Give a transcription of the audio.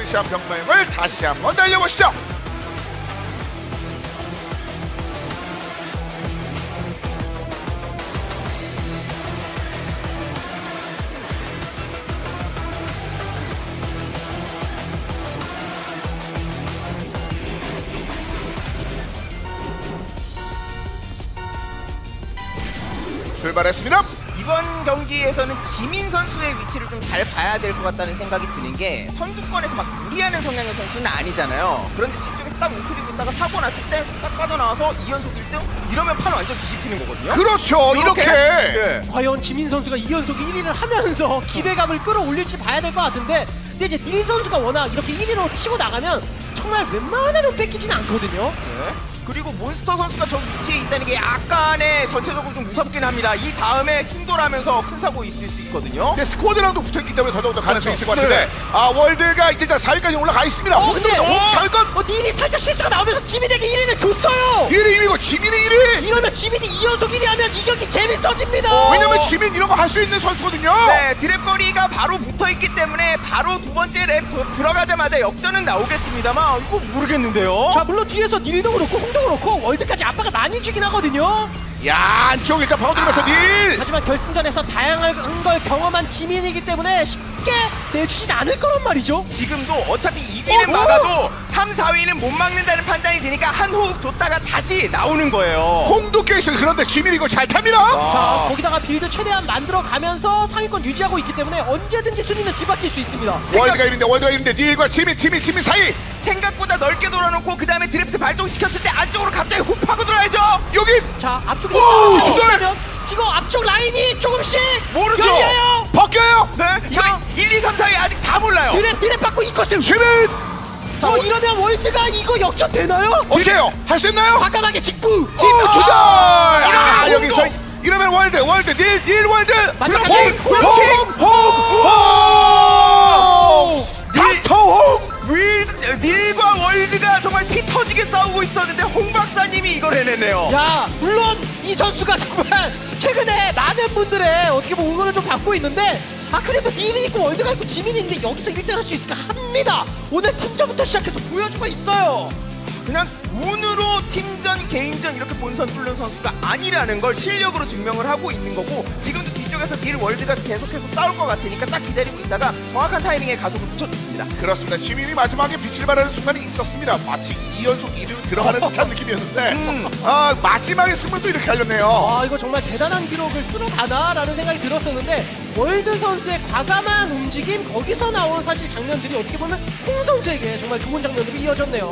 프리시안 병마임을 다시 한번 달려보시죠. 출발했습니다. 이번 경기에서는 지민 선수의 위치를 좀 잘 봐야 될 것 같다는 생각이 드는 게 선두권에서 막 무리하는 성향의 선수는 아니잖아요. 그런데 뒤쪽에서 딱 웅크리고 있다가 사고 났을 때 딱 빠져나와서 2연속 1등 이러면 판 완전 뒤집히는 거거든요. 그렇죠. 이렇게. 예. 과연 지민 선수가 2연속 1위를 하면서 기대감을 끌어올릴지 봐야 될 것 같은데 근데 이제 닐 선수가 워낙 이렇게 1위로 치고 나가면 정말 웬만하면 뺏기진 않거든요. 네. 그리고 몬스터 선수가 저 위치에 있다는 게 약간의 전체적으로 좀 무섭긴 합니다. 이 다음에 충돌하면서 큰 사고 있을 수 있거든요. 근데 스쿼드랑도 붙어있기 때문에 더더욱 가능성이 있을 것 그렇죠. 같은데 아 월드가 일단 4위까지 올라가 있습니다. 어 근데 어, 4위권 어, 닐이 살짝 실수가 나오면서 지민에게 1위를 줬어요. 1위 2위고 지민이 1위. 이러면 지민이 2연속 1위 하면 이 경기 재밌어집니다. 왜냐면 지민 이런 거 할 수 있는 선수거든요. 네, 드랩 거리가 바로 붙어있기 때문에 바로 두 번째 랩 도- 들어가자마자 역전은 나오겠습니다만 이거 모르겠는데요. 자 물론 뒤에서 닐도 그렇고 홍도 그렇고 월드까지 압박을 많이 주긴 하거든요. 야 안쪽 일단 바운드 들어서 닐. 하지만 결승전에서 다양한 걸 경험한 지민이기 때문에 쉽게 내주진 않을 거란 말이죠. 지금도 어차피 2위는 어, 막아도 3, 4위는 못 막는다는 판단이 드니까 한 호흡 줬다가 다시 나오는 거예요. 홍도 껴있어요. 그런데 지민이 이거 잘 탑니다. 자 거기다가 build 최대한 만들어 가면서 상위권 유지하고 있기 때문에 언제든지 순위는 뒤바뀔 수 있습니다. 월드가 1위인데 월드가 1위인데 닐과 지민 지민 지민 사이 생각보다 넓게 돌아놓고 그 다음에 드래프트 발동시켰을 때 갑자기 훅 파고 들어야죠. 여기 자 앞쪽에 오, 있다. 중간에! 그러면 지금 앞쪽 라인이 조금씩 모르죠. 열려요. 벗겨요. 네, 이거 1, 2, 3, 4위 아직 다 몰라요. 드랩 드랩 받고 이것을 지민 어 이러면 월드가 이거 역전 되나요? 어떻게 해요? 할 수 있나요? 과감하게 직부 오 주다. 아, 이러면 여기서 홍도! 이러면 월드 월드 닐 닐 월드 마지막 홍, 킹, 홍, 홍, 홍, 닥터 홍. 윌, 닐과 월드가 정말 피 터지게 싸우고 있었는데 해냈네요. 야 물론 이 선수가 정말 최근에 많은 분들의 어떻게 보면 응원을 좀 받고 있는데 아 그래도 닐이 있고 월드가 있고 지민이 있는데 여기서 1등 할수 있을까 합니다 오늘 팀전부터 시작해서 보여주고 있어요 그냥 운으로 팀전, 개인전 이렇게 본선 뚫는 선수가 아니라는 걸 실력으로 증명을 하고 있는 거고 지금도 뒤 쪽에서 닐 월드가 계속해서 싸울 것 같으니까 딱 기다리고 있다가 정확한 타이밍에 가속을 붙여줬습니다. 그렇습니다. 지민이 마지막에 빛을 발하는 순간이 있었습니다. 마치 2연속 1위로 들어가는 듯한 느낌이었는데 음. 아 마지막에 승부도 이렇게 갈렸네요. 아 이거 정말 대단한 기록을 쓸어가나라는 생각이 들었었는데 월드 선수의 과감한 움직임 거기서 나온 사실 장면들이 어떻게 보면 홍 선수에게 정말 좋은 장면으로 이어졌네요